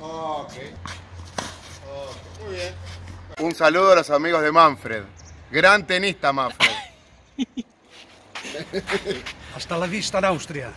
Ok. Muy bien. Un saludo a los amigos de Manfred. Gran tenista, Manfred. Hasta la vista en Austria.